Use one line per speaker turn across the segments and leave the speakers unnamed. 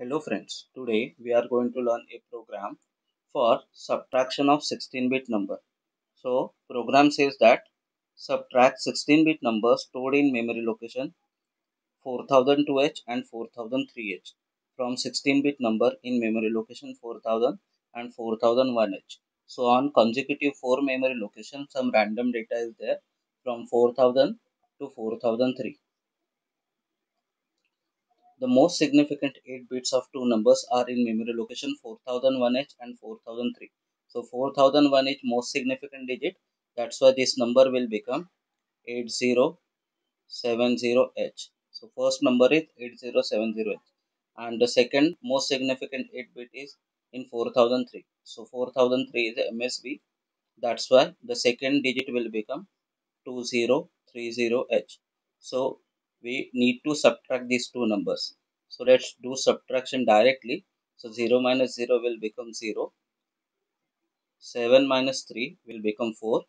Hello friends, today we are going to learn a program for subtraction of 16-bit number. So program says that subtract 16-bit numbers stored in memory location 4002H and 4003H from 16-bit number in memory location 4000 and 4001H. So on consecutive 4 memory location some random data is there from 4000 to 4003. The most significant 8 bits of two numbers are in memory location 4001H and 4003. So 4001 is most significant digit. That's why this number will become 8070H. So first number is 8070H. And the second most significant 8 bit is in 4003. So 4003 is MSB. That's why the second digit will become 2030H. So we need to subtract these two numbers. So let's do subtraction directly. So 0 minus 0 will become 0. 7 minus 3 will become 4.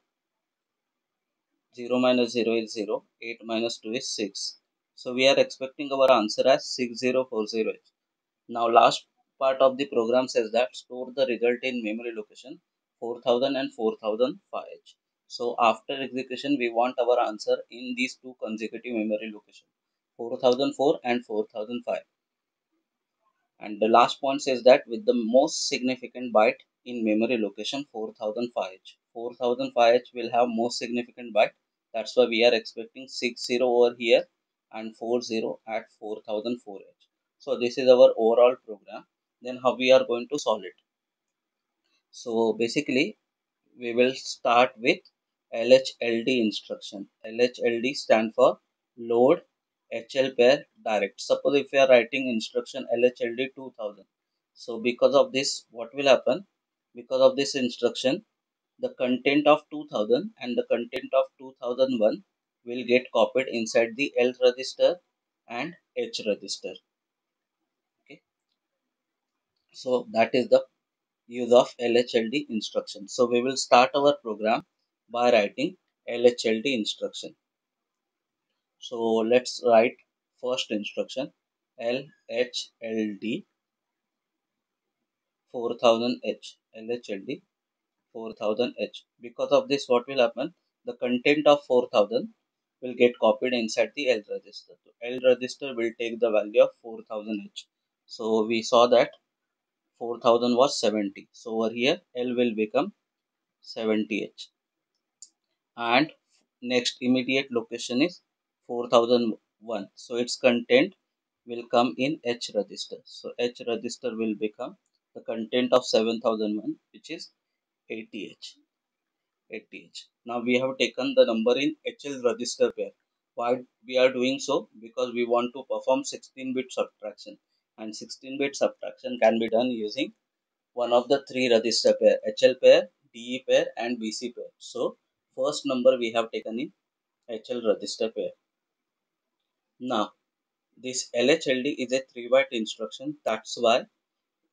0 minus 0 is 0. 8 minus 2 is 6. So we are expecting our answer as 6040H. Now last part of the program says that store the result in memory location 4000 and 4005H. So after execution, we want our answer in these two consecutive memory locations, 4004 and 4005. And the last point says that with the most significant byte in memory location 4005H. 4005H will have most significant byte. That's why we are expecting 60 over here and 40 at 4004H. So this is our overall program. Then how we are going to solve it. So basically we will start with LHLD instruction. LHLD stand for load HL pair direct. Suppose if you are writing instruction LHLD 2000. So because of this, what will happen? Because of this instruction, the content of 2000 and the content of 2001 will get copied inside the L register and H register. Okay. So that is the use of LHLD instruction. So we will start our program by writing LHLD instruction. So let's write first instruction LHLD 4000H LHLD 4000H. Because of this what will happen? The content of 4000 will get copied inside the L register. So L register will take the value of 4000H. So we saw that 4000 was 70. So over here L will become 70H and next immediate location is 4001 so its content will come in h register. So h register will become the content of 7001 which is 80h 80h now we have taken the number in hl register pair why we are doing so? Because we want to perform 16 bit subtraction. And 16 bit subtraction can be done using one of the three register pair hl pair de pair and bc pair. So first number we have taken in HL register pair. Now, this LHLD is a 3 byte instruction. That's why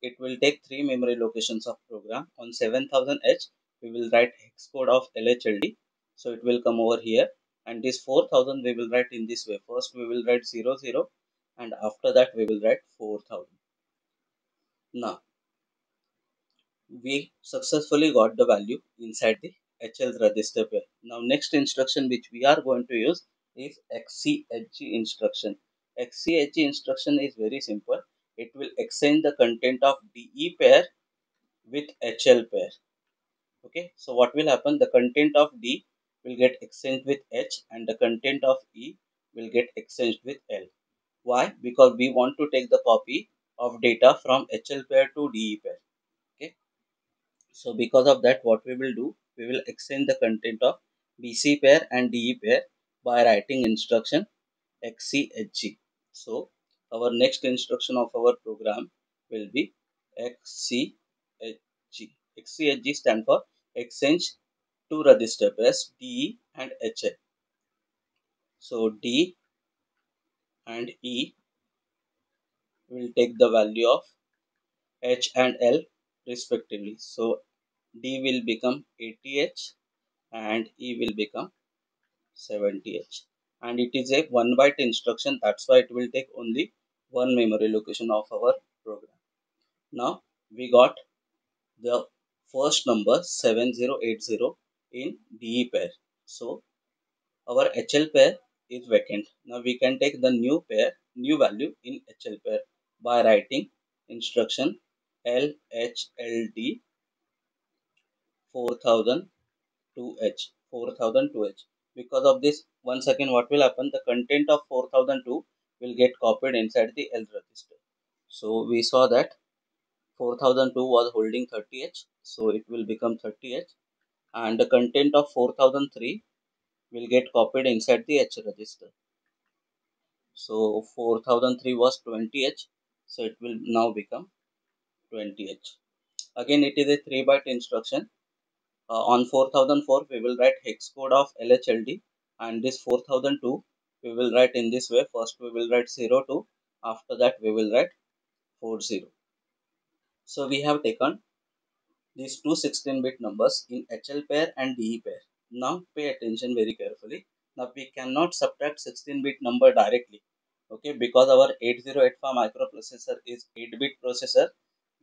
it will take 3 memory locations of program. On 7000H, we will write hex code of LHLD. So it will come over here. And this 4000 we will write in this way. First we will write 00 and after that we will write 4000. Now, we successfully got the value inside the HL register pair. Now next instruction which we are going to use is XCHG instruction. XCHG instruction is very simple. It will exchange the content of DE pair with HL pair. Okay, so what will happen? The content of D will get exchanged with H and the content of E will get exchanged with L. Why? Because we want to take the copy of data from HL pair to DE pair. So because of that, what we will do, we will exchange the content of BC pair and DE pair by writing instruction XCHG. So our next instruction of our program will be XCHG. XCHG stand for exchange two register pairs DE and HL. So D and E will take the value of H and L respectively. So D will become 80H and E will become 70H. And it is a 1 byte instruction. That's why it will take only one memory location of our program. now we got the first number 7080 in DE pair so our HL pair is vacant now we can take the new pair new value in HL pair by writing instruction LHLD 4002H 4002H because of this once again what will happen? The content of 4002 will get copied inside the L register. So we saw that 4002 was holding 30H so it will become 30H and the content of 4003 will get copied inside the H register. So 4003 was 20H so it will now become 20H again it is a 3 byte instruction Uh, on 4004 we will write hex code of LHLD and this 4002 we will write in this way. First we will write 02 after that we will write 40 so we have taken these two 16-bit numbers in HL pair and DE pair. Now pay attention very carefully. Now we cannot subtract 16-bit number directly okay? Because our 8085 microprocessor is 8-bit processor.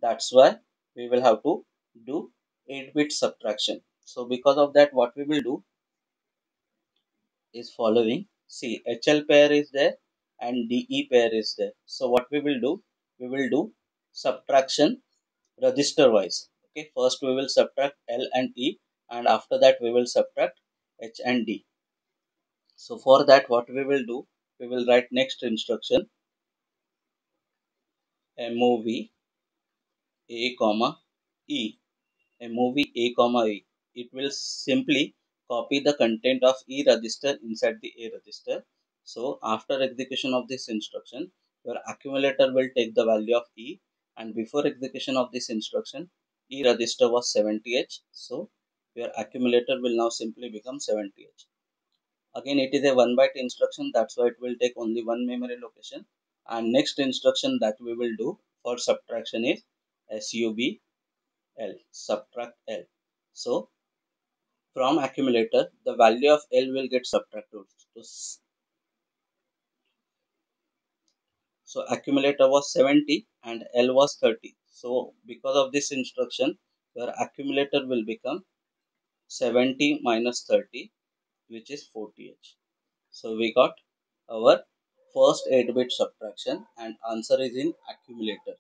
That's why we will have to do 8-bit subtraction. So because of that what we will do is following. See HL pair is there and DE pair is there. So what we will do? We will do subtraction register wise. Okay first we will subtract L and E and after that we will subtract H and D. So for that what we will do? We will write next instruction. MOV A comma E MOV A comma E it will simply copy the content of E register inside the A register. So after execution of this instruction, your accumulator will take the value of E and before execution of this instruction, E register was 70H. So your accumulator will now simply become 70H. Again, it is a 1 byte instruction. That's why it will take only one memory location. And next instruction that we will do for subtraction is SUB L, subtract L. So from accumulator, the value of L will get subtracted. So accumulator was 70 and L was 30. So because of this instruction, your accumulator will become 70 minus 30 which is 40H. So we got our first 8-bit subtraction and answer is in accumulator.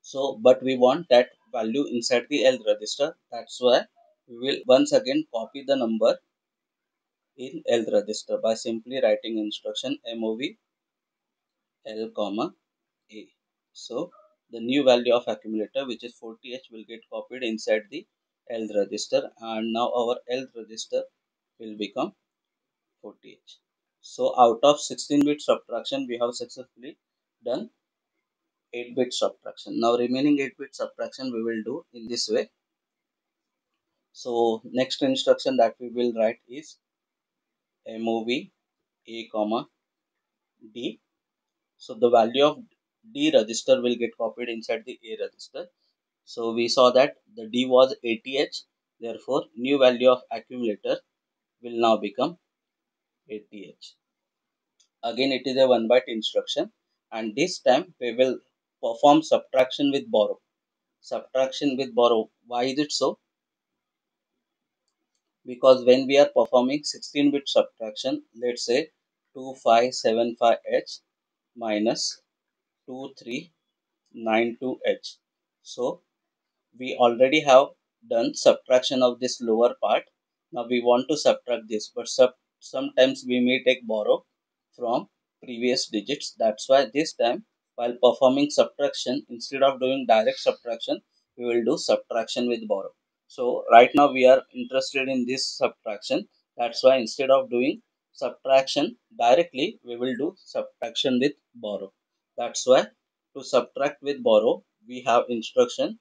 So but we want that value inside the L register. That's why we will once again copy the number in L register by simply writing instruction MOV L comma A. So the new value of accumulator which is 40H will get copied inside the L register and now our L register will become 40H. So out of 16-bit subtraction we have successfully done 8-bit subtraction. Now remaining 8-bit subtraction we will do in this way. So next instruction that we will write is MOV A comma D. So the value of D register will get copied inside the A register. So we saw that the D was 80H. Therefore, new value of accumulator will now become 80H. Again, it is a 1 byte instruction and this time we will perform subtraction with borrow. Subtraction with borrow. Why is it so? Because when we are performing 16 bit subtraction, let's say 2575H minus 2392H. So we already have done subtraction of this lower part. Now we want to subtract this, but sub sometimes we may take borrow from previous digits. That's why this time while performing subtraction, instead of doing direct subtraction, we will do subtraction with borrow. So right now we are interested in this subtraction. That's why instead of doing subtraction directly, we will do subtraction with borrow. That's why to subtract with borrow, we have instruction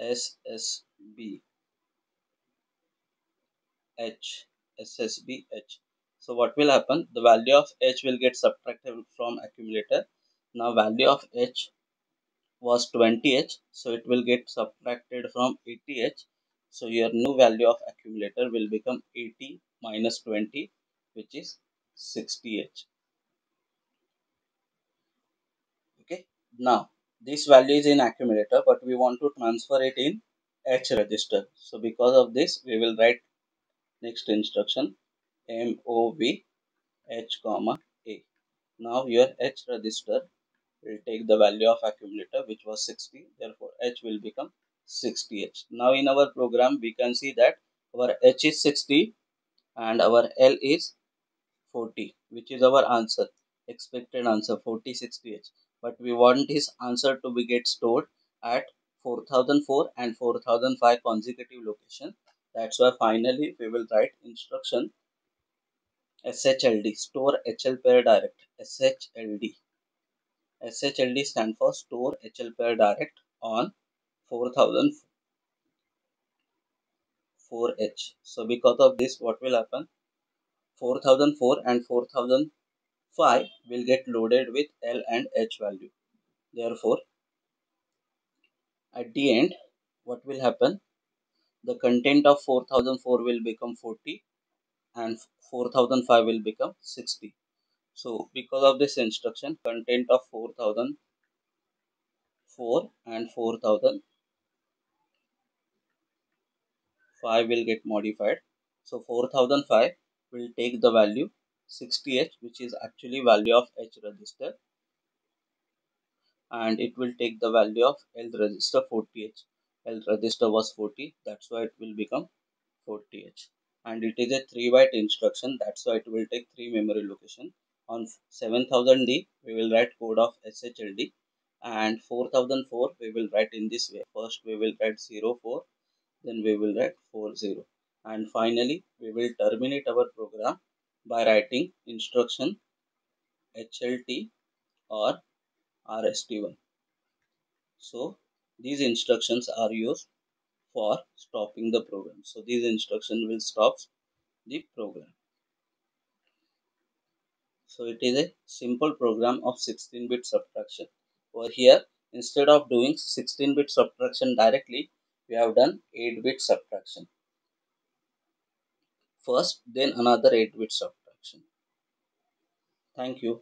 SBB H SBB H. So what will happen? The value of H will get subtracted from accumulator. Now value of H was 20H. So it will get subtracted from 80H. So your new value of accumulator will become 80 minus 20 which is 60H. Okay. Now, this value is in accumulator, but we want to transfer it in H register. So because of this, we will write next instruction MOV H comma A. Now your H register will take the value of accumulator which was 60 therefore H will become 60H. Now in our program we can see that our H is 60 and our L is 40 which is our answer expected answer 40 60H but we want this answer to be get stored at 4004 and 4005 consecutive location that's why finally we will write instruction SHLD store HL pair direct. SHLD SHLD stand for store HL pair direct on 4004H. So because of this what will happen? 4004 and 4005 will get loaded with L and H value. Therefore at the end what will happen? The content of 4004 will become 40 and 4005 will become 60. So because of this instruction content of 4004 and 4005 will get modified. So 4005 will take the value 60H which is actually value of H register and it will take the value of L register 40H. L register was 40 that's why it will become 40H and it is a 3 byte instruction. That's why it will take 3 memory location. On 7000D we will write code of SHLD and 4004 we will write in this way. First we will write 04 then we will write 40 and finally we will terminate our program by writing instruction HLT or RST1 so these instructions are used for stopping the program so these instruction will stop the program so it is a simple program of 16-bit subtraction. Over here, instead of doing 16-bit subtraction directly, we have done 8-bit subtraction. First, then another 8-bit subtraction. Thank you.